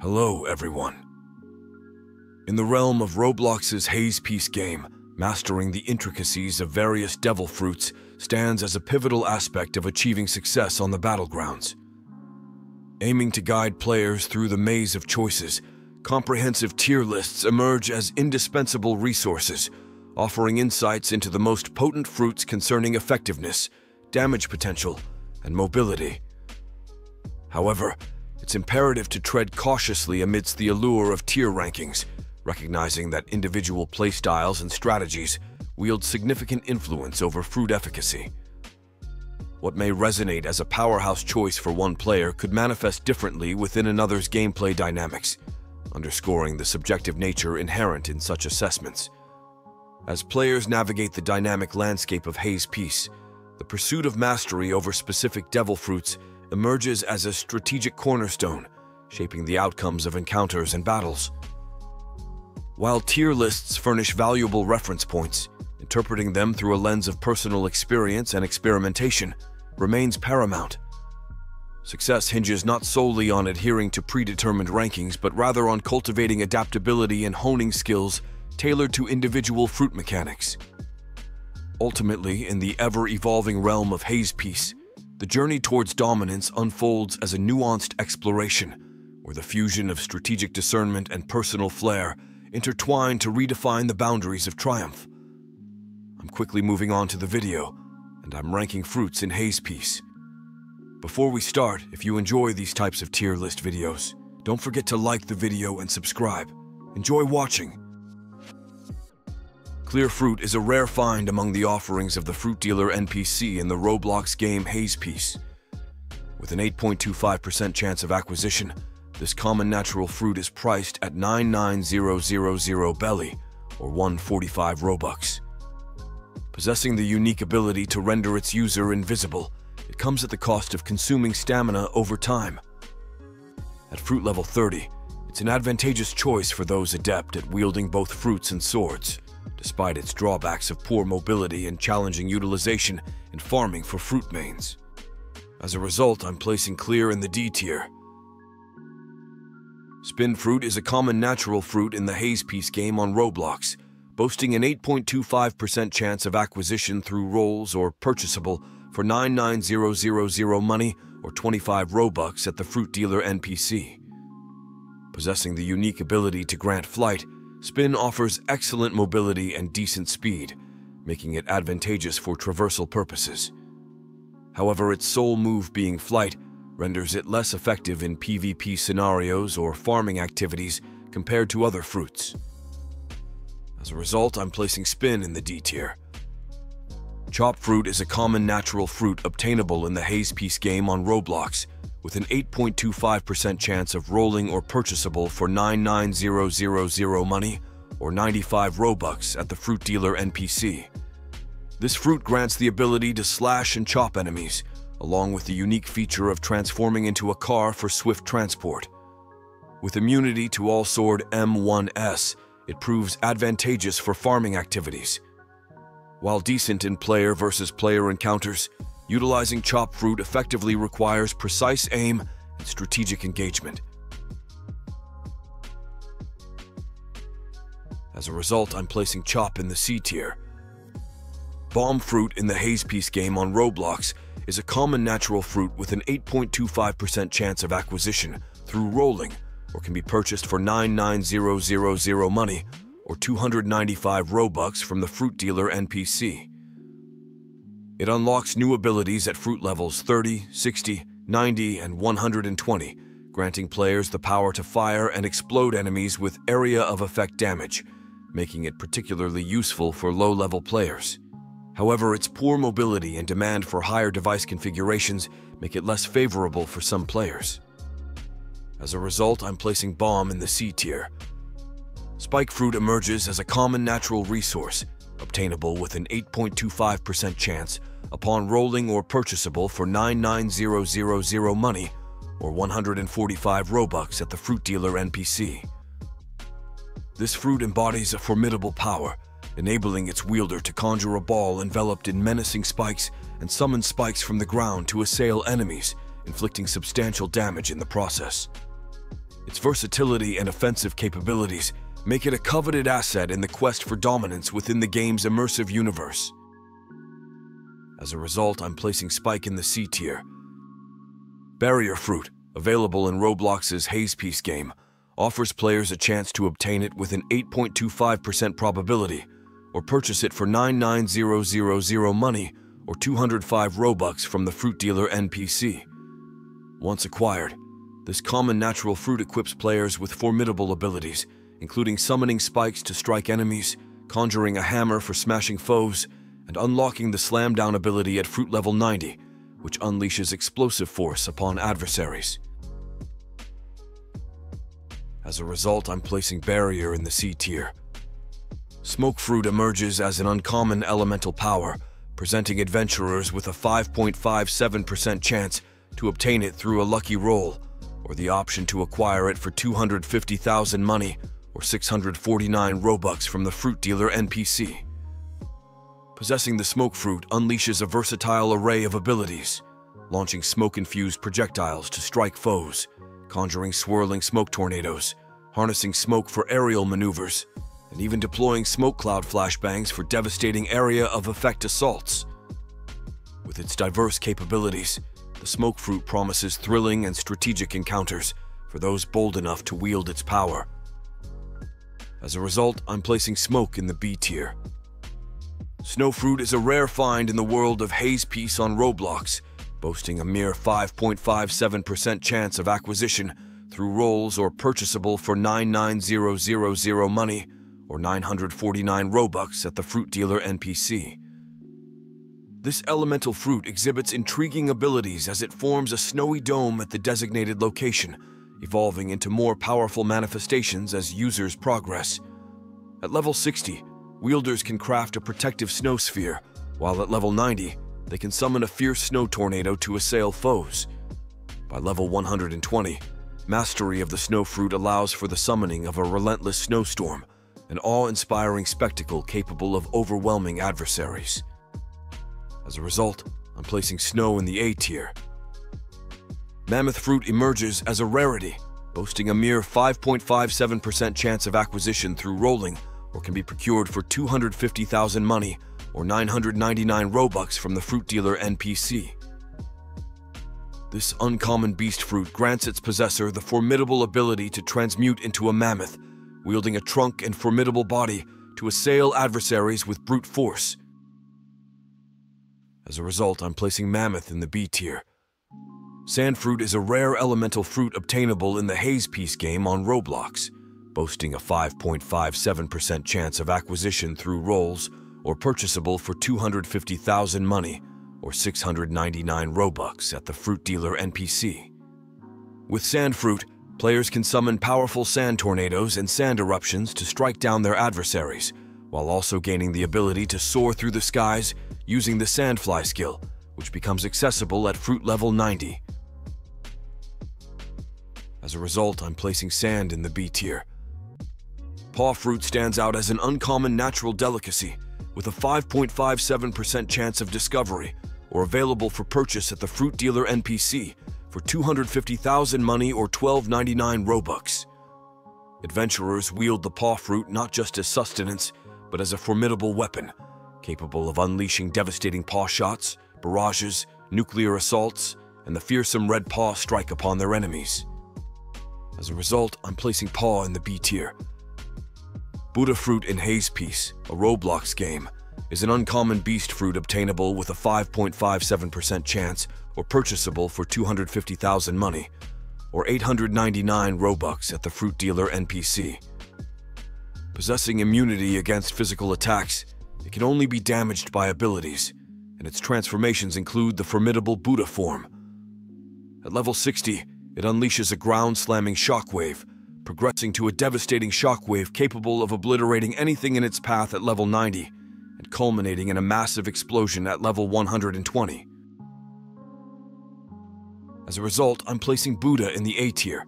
Hello, everyone. In the realm of Roblox's Haze Piece game, mastering the intricacies of various devil fruits stands as a pivotal aspect of achieving success on the battlegrounds. Aiming to guide players through the maze of choices, comprehensive tier lists emerge as indispensable resources, offering insights into the most potent fruits concerning effectiveness, damage potential, and mobility. However, it's imperative to tread cautiously amidst the allure of tier rankings, recognizing that individual playstyles and strategies wield significant influence over fruit efficacy. What may resonate as a powerhouse choice for one player could manifest differently within another's gameplay dynamics, underscoring the subjective nature inherent in such assessments. As players navigate the dynamic landscape of Haze Piece, the pursuit of mastery over specific devil fruits emerges as a strategic cornerstone, shaping the outcomes of encounters and battles. While tier lists furnish valuable reference points, interpreting them through a lens of personal experience and experimentation remains paramount. Success hinges not solely on adhering to predetermined rankings, but rather on cultivating adaptability and honing skills tailored to individual fruit mechanics. Ultimately, in the ever-evolving realm of Haze Piece, the journey towards dominance unfolds as a nuanced exploration, where the fusion of strategic discernment and personal flair intertwine to redefine the boundaries of triumph. I'm quickly moving on to the video, and I'm ranking fruits in Haze Piece. Before we start, if you enjoy these types of tier list videos, don't forget to like the video and subscribe. Enjoy watching! Clear Fruit is a rare find among the offerings of the Fruit Dealer NPC in the Roblox game Haze Piece. With an 8.25% chance of acquisition, this common natural fruit is priced at 99000 belly, or 145 Robux. Possessing the unique ability to render its user invisible, it comes at the cost of consuming stamina over time. At fruit level 30, it's an advantageous choice for those adept at wielding both fruits and swords, despite its drawbacks of poor mobility and challenging utilization in farming for fruit mains. As a result, I'm placing Clear in the D tier, Spin fruit is a common natural fruit in the Haze Piece game on Roblox, boasting an 8.25% chance of acquisition through rolls or purchasable for 99000 money or 25 Robux at the fruit dealer NPC. Possessing the unique ability to grant flight, Spin offers excellent mobility and decent speed, making it advantageous for traversal purposes. However, its sole move being flight renders it less effective in PvP scenarios or farming activities compared to other fruits. As a result, I'm placing Spin in the D tier. Chop fruit is a common natural fruit obtainable in the Haze Piece game on Roblox, with an 8.25% chance of rolling or purchasable for 99000 money or 95 Robux at the fruit dealer NPC. This fruit grants the ability to slash and chop enemies, along with the unique feature of transforming into a car for swift transport. With immunity to all sword M1S, it proves advantageous for farming activities. While decent in player versus player encounters, utilizing chop fruit effectively requires precise aim and strategic engagement. As a result, I'm placing chop in the C tier. Bomb fruit in the Haze Piece game on Roblox is a common natural fruit with an 8.25% chance of acquisition through rolling or can be purchased for 99000 money or 295 Robux from the fruit dealer NPC. It unlocks new abilities at fruit levels 30, 60, 90, and 120, granting players the power to fire and explode enemies with area of effect damage, making it particularly useful for low-level players. However, its poor mobility and demand for higher device configurations make it less favorable for some players. As a result, I'm placing Bomb in the C tier. Spike fruit emerges as a common natural resource, obtainable with an 8.25% chance upon rolling or purchasable for 99000 money or 145 Robux at the fruit dealer NPC. This fruit embodies a formidable power enabling its wielder to conjure a ball enveloped in menacing spikes and summon spikes from the ground to assail enemies, inflicting substantial damage in the process. Its versatility and offensive capabilities make it a coveted asset in the quest for dominance within the game's immersive universe. As a result, I'm placing Spike in the C tier. Barrier Fruit, available in Roblox's Haze Piece game, offers players a chance to obtain it with an 8.25% probability, or purchase it for 99000 money or 205 Robux from the fruit dealer NPC. Once acquired, this common natural fruit equips players with formidable abilities, including summoning spikes to strike enemies, conjuring a hammer for smashing foes, and unlocking the slam down ability at fruit level 90, which unleashes explosive force upon adversaries. As a result, I'm placing Barrier in the C tier. Smoke Fruit emerges as an uncommon elemental power, presenting adventurers with a 5.57% chance to obtain it through a lucky roll, or the option to acquire it for 250,000 money or 649 Robux from the fruit dealer NPC. Possessing the smoke fruit unleashes a versatile array of abilities, launching smoke-infused projectiles to strike foes, conjuring swirling smoke tornadoes, harnessing smoke for aerial maneuvers, and even deploying smoke cloud flashbangs for devastating area of effect assaults. With its diverse capabilities, the smoke fruit promises thrilling and strategic encounters for those bold enough to wield its power. As a result, I'm placing smoke in the B tier. Snowfruit is a rare find in the world of Haze Piece on Roblox, boasting a mere 5.57% chance of acquisition through rolls or purchasable for 99000 money or 949 Robux at the fruit dealer NPC. This elemental fruit exhibits intriguing abilities as it forms a snowy dome at the designated location, evolving into more powerful manifestations as users progress. At level 60, wielders can craft a protective snow sphere, while at level 90, they can summon a fierce snow tornado to assail foes. By level 120, mastery of the snow fruit allows for the summoning of a relentless snowstorm, an awe-inspiring spectacle capable of overwhelming adversaries. As a result, I'm placing Snow in the A tier. Mammoth Fruit emerges as a rarity, boasting a mere 5.57% chance of acquisition through rolling or can be procured for 250,000 money or 999 Robux from the fruit dealer NPC. This uncommon beast fruit grants its possessor the formidable ability to transmute into a mammoth wielding a trunk and formidable body to assail adversaries with brute force. As a result, I'm placing Mammoth in the B tier. Sandfruit is a rare elemental fruit obtainable in the Haze Piece game on Roblox, boasting a 5.57% chance of acquisition through rolls or purchasable for 250,000 money or 699 Robux at the fruit dealer NPC. With sand fruit, Players can summon powerful sand tornadoes and sand eruptions to strike down their adversaries, while also gaining the ability to soar through the skies using the Sandfly skill, which becomes accessible at fruit level 90. As a result, I'm placing sand in the B tier. Paw fruit stands out as an uncommon natural delicacy, with a 5.57% chance of discovery, or available for purchase at the fruit dealer NPC for 250,000 money or 12.99 Robux. Adventurers wield the paw fruit not just as sustenance, but as a formidable weapon, capable of unleashing devastating paw shots, barrages, nuclear assaults, and the fearsome red paw strike upon their enemies. As a result, I'm placing paw in the B tier. Buddha Fruit in Haze Piece, a Roblox game, is an uncommon beast fruit obtainable with a 5.57% chance or purchasable for 250,000 money or 899 Robux at the fruit dealer NPC. Possessing immunity against physical attacks, it can only be damaged by abilities, and its transformations include the formidable Buddha form. At level 60, it unleashes a ground-slamming shockwave, progressing to a devastating shockwave capable of obliterating anything in its path at level 90 and culminating in a massive explosion at level 120. As a result, I'm placing Buddha in the A tier.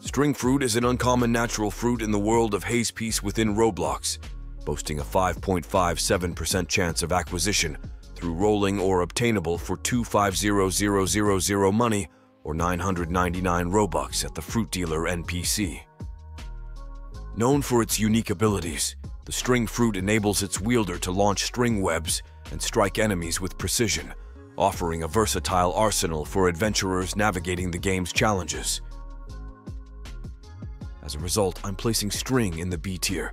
String fruit is an uncommon natural fruit in the world of Haze Piece within Roblox, boasting a 5.57% chance of acquisition through rolling or obtainable for 250,000 money or 999 Robux at the Fruit Dealer NPC. Known for its unique abilities, the string fruit enables its wielder to launch string webs and strike enemies with precision, offering a versatile arsenal for adventurers navigating the game's challenges. As a result, I'm placing string in the B tier.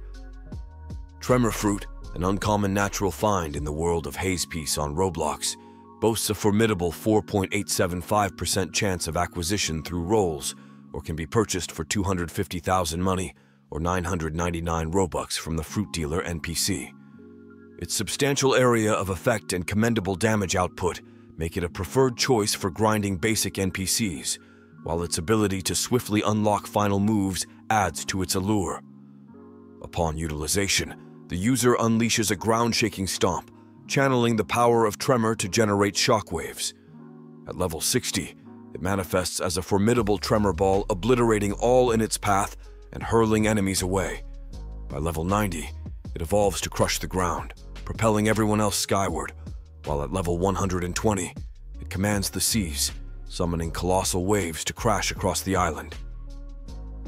Tremor fruit, an uncommon natural find in the world of haze piece on Roblox, boasts a formidable 4.875% chance of acquisition through rolls, or can be purchased for 250,000 money or 999 Robux from the fruit dealer NPC. Its substantial area of effect and commendable damage output make it a preferred choice for grinding basic NPCs, while its ability to swiftly unlock final moves adds to its allure. Upon utilization, the user unleashes a ground-shaking stomp, channeling the power of tremor to generate shockwaves. At level 60, it manifests as a formidable tremor ball obliterating all in its path and hurling enemies away. By level 90, it evolves to crush the ground, propelling everyone else skyward, while at level 120, it commands the seas, summoning colossal waves to crash across the island.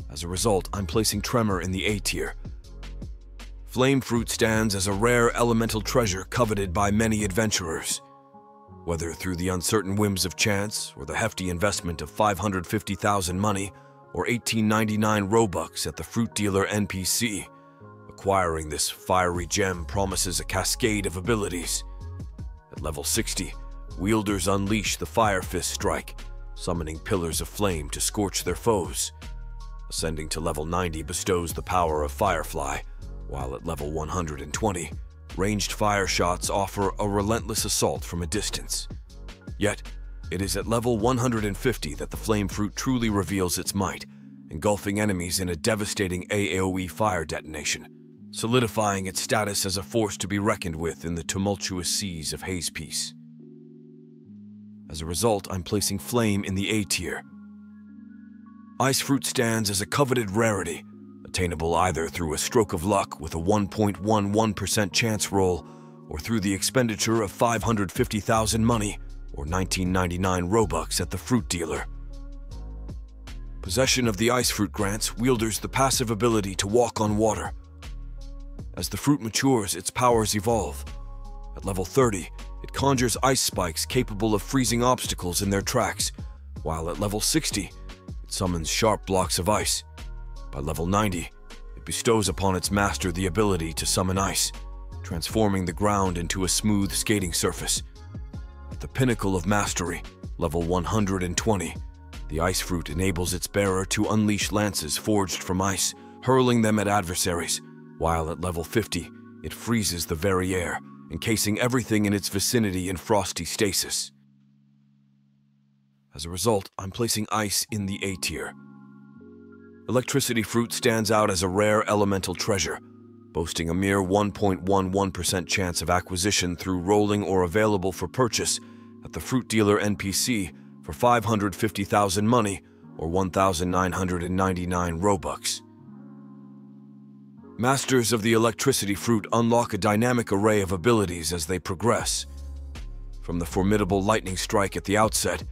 As a result, I'm placing Tremor in the A tier, Flame fruit stands as a rare elemental treasure coveted by many adventurers. Whether through the uncertain whims of chance or the hefty investment of 550,000 money or 1899 Robux at the fruit dealer NPC, acquiring this fiery gem promises a cascade of abilities. At level 60, wielders unleash the Fire Fist strike, summoning pillars of flame to scorch their foes. Ascending to level 90 bestows the power of Firefly, while at level 120, ranged fire shots offer a relentless assault from a distance. Yet, it is at level 150 that the Flame Fruit truly reveals its might, engulfing enemies in a devastating AoE fire detonation, solidifying its status as a force to be reckoned with in the tumultuous seas of Haze Piece. As a result, I'm placing Flame in the A tier. Ice Fruit stands as a coveted rarity, attainable either through a stroke of luck with a 1.11% chance roll or through the expenditure of 550,000 money or 1999 Robux at the fruit dealer. Possession of the ice fruit grants wielders the passive ability to walk on water. As the fruit matures, its powers evolve. At level 30, it conjures ice spikes capable of freezing obstacles in their tracks, while at level 60, it summons sharp blocks of ice. By level 90, it bestows upon its master the ability to summon ice, transforming the ground into a smooth skating surface. At the pinnacle of mastery, level 120, the ice fruit enables its bearer to unleash lances forged from ice, hurling them at adversaries, while at level 50, it freezes the very air, encasing everything in its vicinity in frosty stasis. As a result, I'm placing ice in the A tier, Electricity fruit stands out as a rare elemental treasure, boasting a mere 1.11% chance of acquisition through rolling or available for purchase at the fruit dealer NPC for 550,000 money or 1,999 Robux. Masters of the electricity fruit unlock a dynamic array of abilities as they progress. From the formidable lightning strike at the outset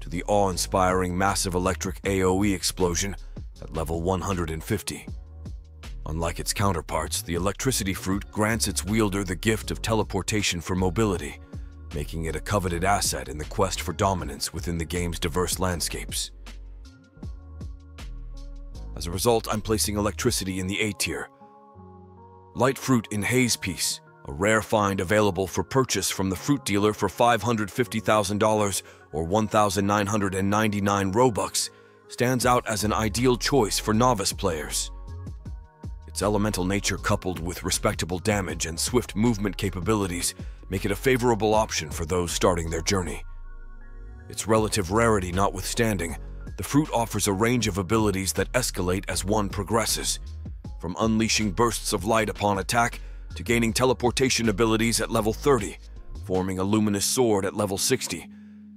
to the awe-inspiring massive electric AoE explosion at level 150. Unlike its counterparts, the electricity fruit grants its wielder the gift of teleportation for mobility, making it a coveted asset in the quest for dominance within the game's diverse landscapes. As a result, I'm placing electricity in the A tier. Light fruit in Haze Piece, a rare find available for purchase from the fruit dealer for $550,000 or 1,999 Robux, stands out as an ideal choice for novice players. Its elemental nature coupled with respectable damage and swift movement capabilities make it a favorable option for those starting their journey. Its relative rarity notwithstanding, the fruit offers a range of abilities that escalate as one progresses, from unleashing bursts of light upon attack to gaining teleportation abilities at level 30, forming a luminous sword at level 60,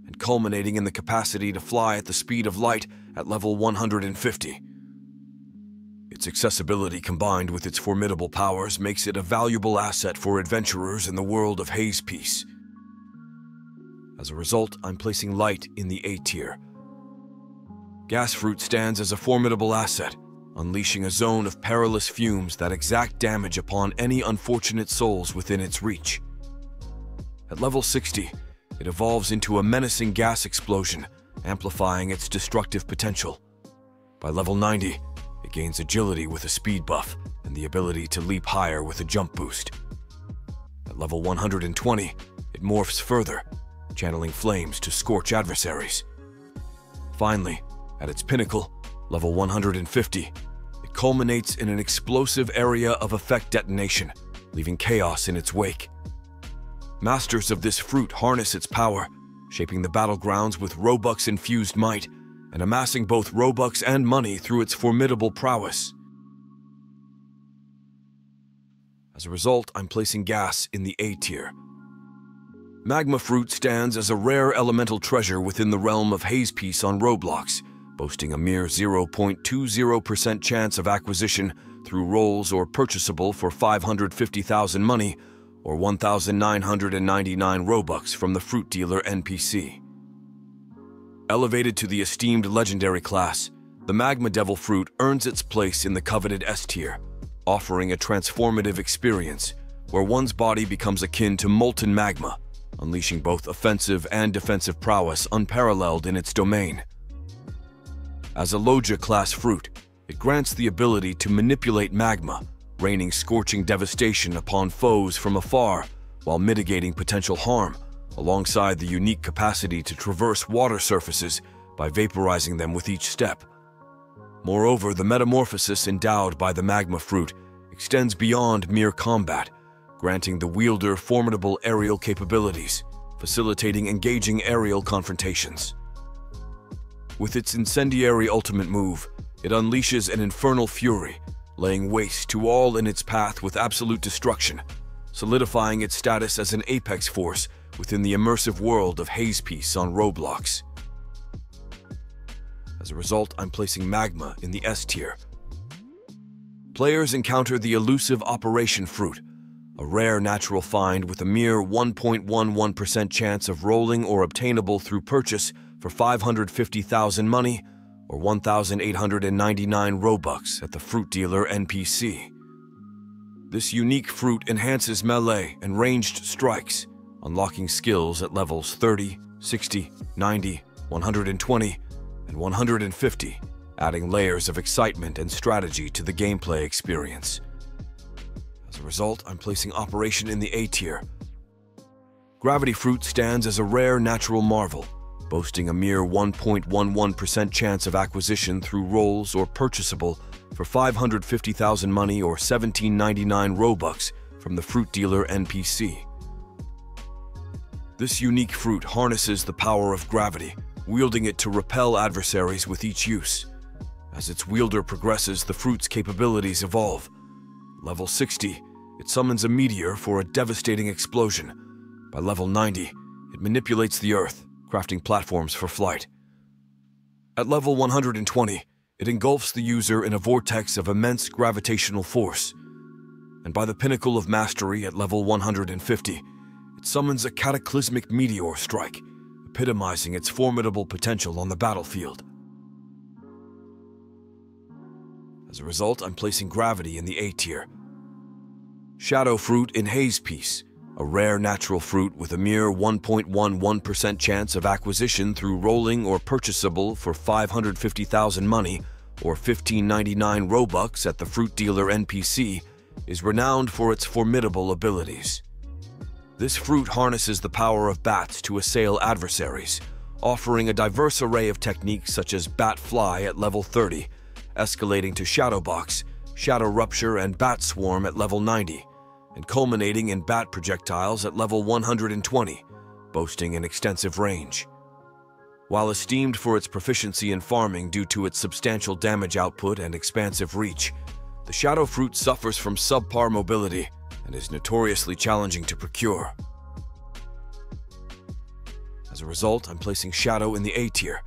and culminating in the capacity to fly at the speed of light at level 150. Its accessibility combined with its formidable powers makes it a valuable asset for adventurers in the world of Haze Piece. As a result, I'm placing Light in the A tier. Gas fruit stands as a formidable asset, unleashing a zone of perilous fumes that exact damage upon any unfortunate souls within its reach. At level 60, it evolves into a menacing gas explosion, amplifying its destructive potential. By level 90, it gains agility with a speed buff and the ability to leap higher with a jump boost. At level 120, it morphs further, channeling flames to scorch adversaries. Finally, at its pinnacle, level 150, it culminates in an explosive area of effect detonation, leaving chaos in its wake. Masters of this fruit harness its power, shaping the battlegrounds with Robux-infused might, and amassing both Robux and money through its formidable prowess. As a result, I'm placing gas in the A tier. Magma Fruit stands as a rare elemental treasure within the realm of Haze Piece on Roblox, boasting a mere 0.20% chance of acquisition through rolls or purchasable for 550,000 money or 1,999 Robux from the fruit dealer NPC. Elevated to the esteemed legendary class, the Magma Devil fruit earns its place in the coveted S tier, offering a transformative experience where one's body becomes akin to molten magma, unleashing both offensive and defensive prowess unparalleled in its domain. As a Logia-class fruit, it grants the ability to manipulate magma, raining scorching devastation upon foes from afar while mitigating potential harm, alongside the unique capacity to traverse water surfaces by vaporizing them with each step. Moreover, the metamorphosis endowed by the magma fruit extends beyond mere combat, granting the wielder formidable aerial capabilities, facilitating engaging aerial confrontations. With its incendiary ultimate move, it unleashes an infernal fury, laying waste to all in its path with absolute destruction, solidifying its status as an apex force within the immersive world of Haze Piece on Roblox. As a result, I'm placing Magma in the S tier. Players encounter the elusive Operation Fruit, a rare natural find with a mere 1.11% chance of rolling or obtainable through purchase for 550,000 money or 1,899 Robux at the fruit dealer NPC. This unique fruit enhances melee and ranged strikes, unlocking skills at levels 30, 60, 90, 120, and 150, adding layers of excitement and strategy to the gameplay experience. As a result, I'm placing Operation in the A tier. Gravity Fruit stands as a rare natural marvel, boasting a mere 1.11% chance of acquisition through rolls or purchasable for 550,000 money or 1799 Robux from the fruit dealer NPC. This unique fruit harnesses the power of gravity, wielding it to repel adversaries with each use. As its wielder progresses, the fruit's capabilities evolve. Level 60, it summons a meteor for a devastating explosion. By level 90, it manipulates the Earth, crafting platforms for flight. At level 120, it engulfs the user in a vortex of immense gravitational force. And by the pinnacle of mastery at level 150, it summons a cataclysmic meteor strike, epitomizing its formidable potential on the battlefield. As a result, I'm placing Gravity in the A tier. Shadow Fruit in Haze Piece, a rare natural fruit with a mere 1.11% chance of acquisition through rolling or purchasable for 550,000 money or 1599 Robux at the fruit dealer NPC, is renowned for its formidable abilities. This fruit harnesses the power of bats to assail adversaries, offering a diverse array of techniques such as Bat Fly at level 30, escalating to Shadow Box, Shadow Rupture, and Bat Swarm at level 90, and culminating in Bat Projectiles at level 120, boasting an extensive range. While esteemed for its proficiency in farming due to its substantial damage output and expansive reach, the Shadow Fruit suffers from subpar mobility and is notoriously challenging to procure. As a result, I'm placing Shadow in the A tier.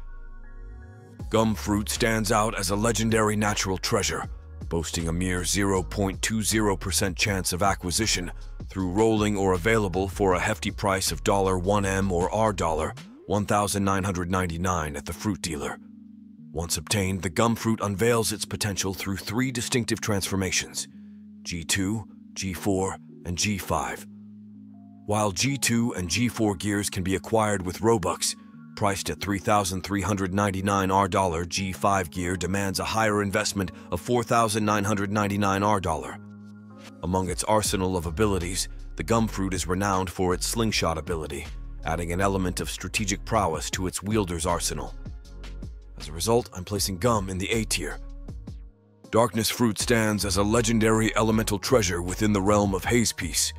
Gum Fruit stands out as a legendary natural treasure, boasting a mere 0.20% chance of acquisition through rolling or available for a hefty price of $1M or R dollar, 1999 at the fruit dealer. Once obtained, the gum fruit unveils its potential through three distinctive transformations G2, G4, and G5. While G2 and G4 gears can be acquired with Robux, priced at 3,399 R dollar, G5 gear demands a higher investment of 4,999 R dollar. Among its arsenal of abilities, the gum fruit is renowned for its slingshot ability, adding an element of strategic prowess to its wielder's arsenal. As a result, I'm placing gum in the A tier. Darkness fruit stands as a legendary elemental treasure within the realm of Haze Piece,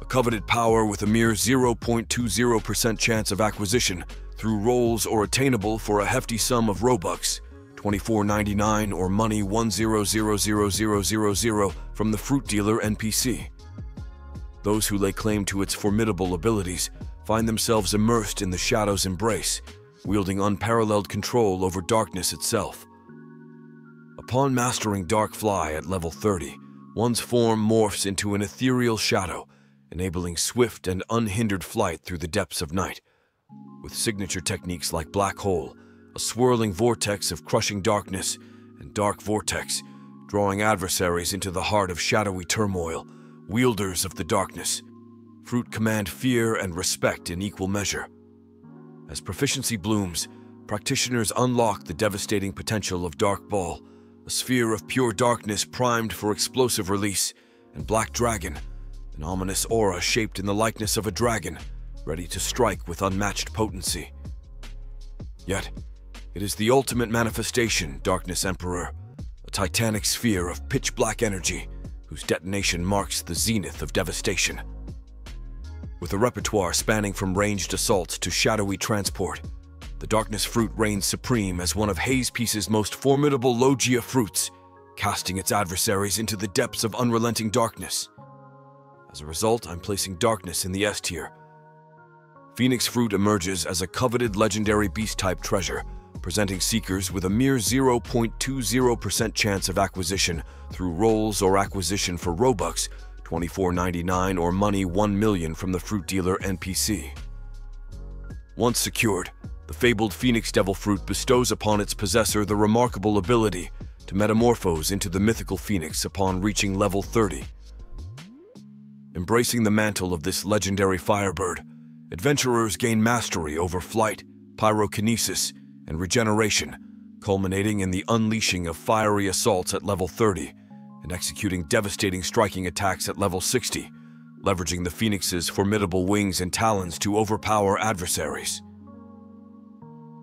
a coveted power with a mere 0.20% chance of acquisition through rolls or attainable for a hefty sum of Robux, 24.99 or money 10000000 from the fruit dealer NPC. Those who lay claim to its formidable abilities find themselves immersed in the shadow's embrace, wielding unparalleled control over darkness itself. Upon mastering Dark Fly at level 30, one's form morphs into an ethereal shadow, enabling swift and unhindered flight through the depths of night. With signature techniques like Black Hole, a swirling vortex of crushing darkness, and Dark Vortex, drawing adversaries into the heart of shadowy turmoil, wielders of the darkness. Fruit command fear and respect in equal measure. As proficiency blooms, practitioners unlock the devastating potential of Dark Ball, a sphere of pure darkness primed for explosive release, and Black Dragon, an ominous aura shaped in the likeness of a dragon, ready to strike with unmatched potency. Yet, it is the ultimate manifestation, Darkness Emperor, a titanic sphere of pitch black energy whose detonation marks the zenith of devastation. With a repertoire spanning from ranged assaults to shadowy transport, the Darkness Fruit reigns supreme as one of Haze Piece's most formidable Logia fruits, casting its adversaries into the depths of unrelenting darkness. As a result, I'm placing Darkness in the S tier. Phoenix Fruit emerges as a coveted legendary beast-type treasure, presenting seekers with a mere 0.20% chance of acquisition through rolls or acquisition for Robux, 24.99 or money 1 million from the fruit dealer NPC. Once secured, the fabled Phoenix Devil Fruit bestows upon its possessor the remarkable ability to metamorphose into the mythical Phoenix upon reaching level 30. Embracing the mantle of this legendary firebird, adventurers gain mastery over flight, pyrokinesis, and regeneration, culminating in the unleashing of fiery assaults at level 30 and executing devastating striking attacks at level 60, leveraging the Phoenix's formidable wings and talons to overpower adversaries.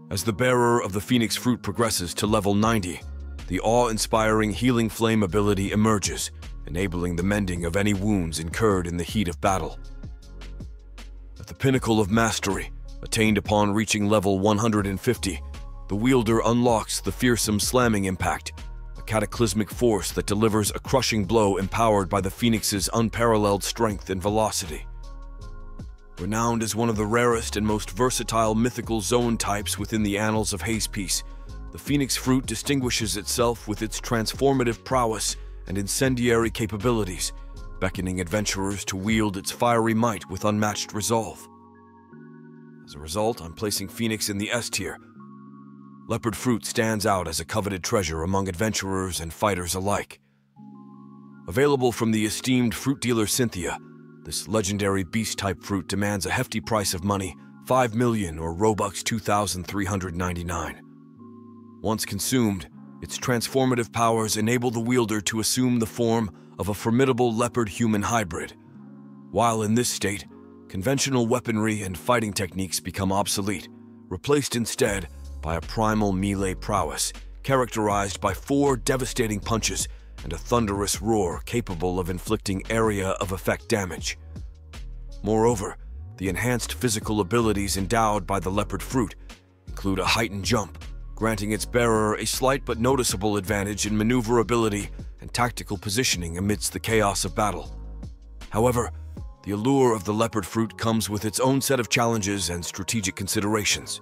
As the bearer of the Phoenix fruit progresses to level 90, the awe-inspiring Healing Flame ability emerges, enabling the mending of any wounds incurred in the heat of battle. The pinnacle of mastery, attained upon reaching level 150, the wielder unlocks the fearsome slamming impact, a cataclysmic force that delivers a crushing blow empowered by the Phoenix's unparalleled strength and velocity. Renowned as one of the rarest and most versatile mythical zone types within the annals of Haze Piece, the Phoenix Fruit distinguishes itself with its transformative prowess and incendiary capabilities, beckoning adventurers to wield its fiery might with unmatched resolve. As a result, I'm placing Phoenix in the S tier. Leopard Fruit stands out as a coveted treasure among adventurers and fighters alike. Available from the esteemed fruit dealer Cynthia, this legendary beast-type fruit demands a hefty price of money, 5 million or Robux 2,399. Once consumed, its transformative powers enable the wielder to assume the form of a formidable leopard-human hybrid. While in this state, conventional weaponry and fighting techniques become obsolete, replaced instead by a primal melee prowess characterized by four devastating punches and a thunderous roar capable of inflicting area of effect damage. Moreover, the enhanced physical abilities endowed by the leopard fruit include a heightened jump, granting its bearer a slight but noticeable advantage in maneuverability and tactical positioning amidst the chaos of battle. However, the allure of the leopard fruit comes with its own set of challenges and strategic considerations.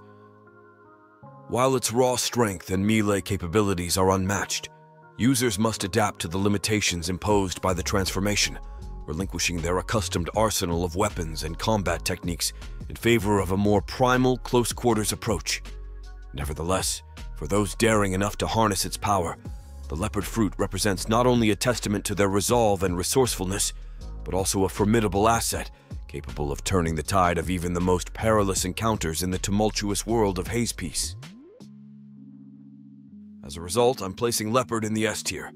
While its raw strength and melee capabilities are unmatched, Users must adapt to the limitations imposed by the transformation, relinquishing their accustomed arsenal of weapons and combat techniques in favor of a more primal, close-quarters approach. Nevertheless, For those daring enough to harness its power, the leopard fruit represents not only a testament to their resolve and resourcefulness, but also a formidable asset capable of turning the tide of even the most perilous encounters in the tumultuous world of Haze Piece. As a result, I'm placing Leopard in the S tier.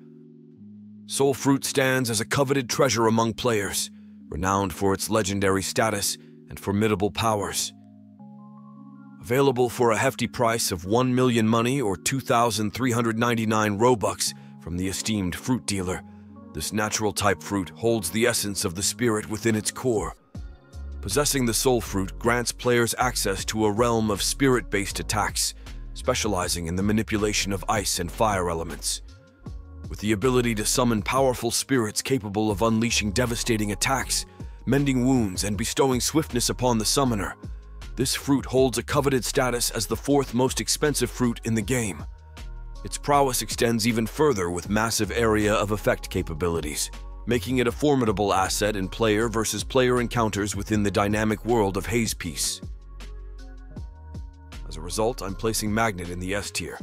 Soul Fruit stands as a coveted treasure among players, renowned for its legendary status and formidable powers. Available for a hefty price of 1 million money or 2,399 Robux from the esteemed fruit dealer, this natural type fruit holds the essence of the spirit within its core. Possessing the soul fruit grants players access to a realm of spirit-based attacks, specializing in the manipulation of ice and fire elements. With the ability to summon powerful spirits capable of unleashing devastating attacks, mending wounds, and bestowing swiftness upon the summoner, this fruit holds a coveted status as the fourth most expensive fruit in the game. Its prowess extends even further with massive area of effect capabilities, making it a formidable asset in player versus player encounters within the dynamic world of Haze Piece. As a result, I'm placing Magnet in the S tier.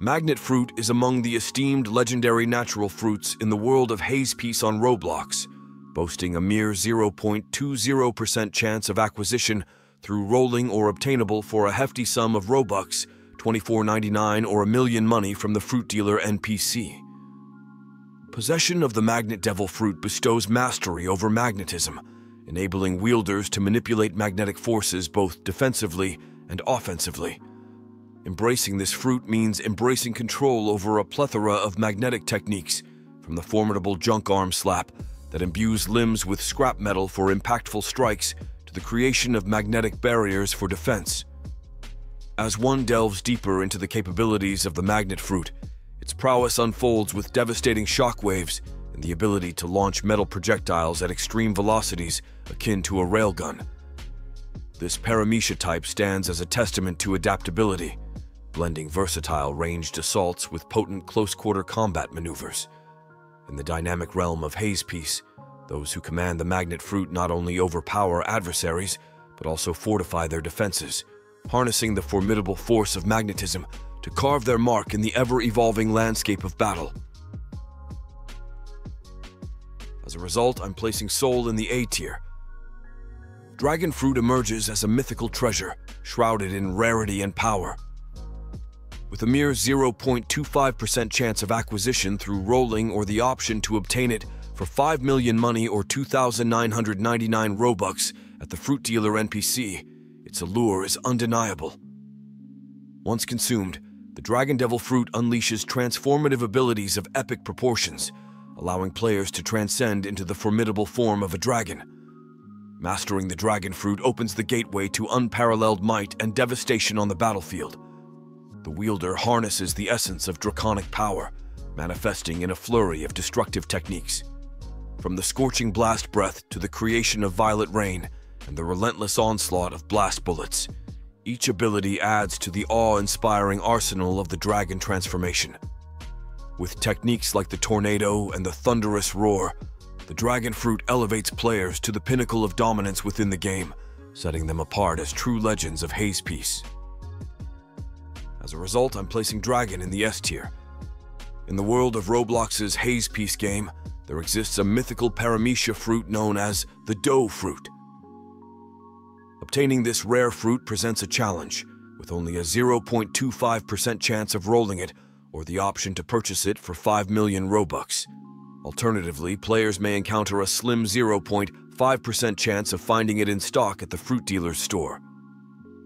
Magnet fruit is among the esteemed legendary natural fruits in the world of Haze Piece on Roblox, boasting a mere 0.20% chance of acquisition through rolling or obtainable for a hefty sum of Robux, $24.99 or a million money from the fruit dealer NPC. Possession of the Magnet Devil fruit bestows mastery over magnetism, enabling wielders to manipulate magnetic forces both defensively and offensively. Embracing this fruit means embracing control over a plethora of magnetic techniques, from the formidable junk arm slap that imbues limbs with scrap metal for impactful strikes to the creation of magnetic barriers for defense. As one delves deeper into the capabilities of the magnet fruit, its prowess unfolds with devastating shockwaves and the ability to launch metal projectiles at extreme velocities akin to a railgun. This paramecia type stands as a testament to adaptability, blending versatile ranged assaults with potent close-quarter combat maneuvers. In the dynamic realm of Haze Piece, those who command the magnet fruit not only overpower adversaries, but also fortify their defenses, harnessing the formidable force of magnetism to carve their mark in the ever-evolving landscape of battle. As a result, I'm placing Soul in the A tier, dragon fruit emerges as a mythical treasure, shrouded in rarity and power. With a mere 0.25% chance of acquisition through rolling or the option to obtain it for 5 million money or 2,999 Robux at the fruit dealer NPC, its allure is undeniable. Once consumed, the Dragon Devil fruit unleashes transformative abilities of epic proportions, allowing players to transcend into the formidable form of a dragon. Mastering the dragon fruit opens the gateway to unparalleled might and devastation on the battlefield. The wielder harnesses the essence of draconic power, manifesting in a flurry of destructive techniques. From the scorching blast breath to the creation of violet rain and the relentless onslaught of blast bullets, each ability adds to the awe-inspiring arsenal of the dragon transformation. With techniques like the tornado and the thunderous roar, the Dragon Fruit elevates players to the pinnacle of dominance within the game, setting them apart as true legends of Haze Piece. As a result, I'm placing Dragon in the S tier. In the world of Roblox's Haze Piece game, there exists a mythical paramecia fruit known as the Dough Fruit. Obtaining this rare fruit presents a challenge, with only a 0.25% chance of rolling it or the option to purchase it for 5 million Robux. Alternatively, players may encounter a slim 0.5% chance of finding it in stock at the fruit dealer's store.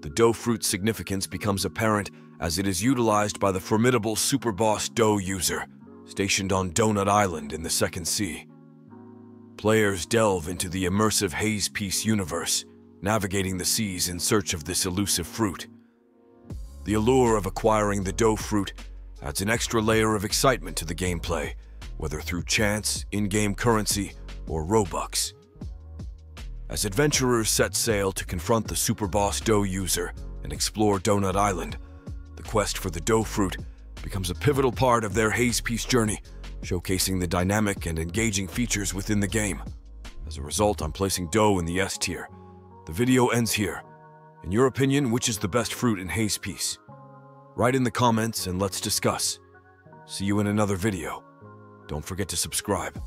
The dough fruit's significance becomes apparent as it is utilized by the formidable Super Boss Dough user, stationed on Donut Island in the Second Sea. Players delve into the immersive Haze Piece universe, navigating the seas in search of this elusive fruit. The allure of acquiring the dough fruit adds an extra layer of excitement to the gameplay, whether through chance, in-game currency, or Robux. As adventurers set sail to confront the Superboss Dough user and explore Donut Island, the quest for the Dough Fruit becomes a pivotal part of their Haze Piece journey, showcasing the dynamic and engaging features within the game. As a result, I'm placing Dough in the S tier. The video ends here. In your opinion, which is the best fruit in Haze Piece? Write in the comments and let's discuss. See you in another video. Don't forget to subscribe.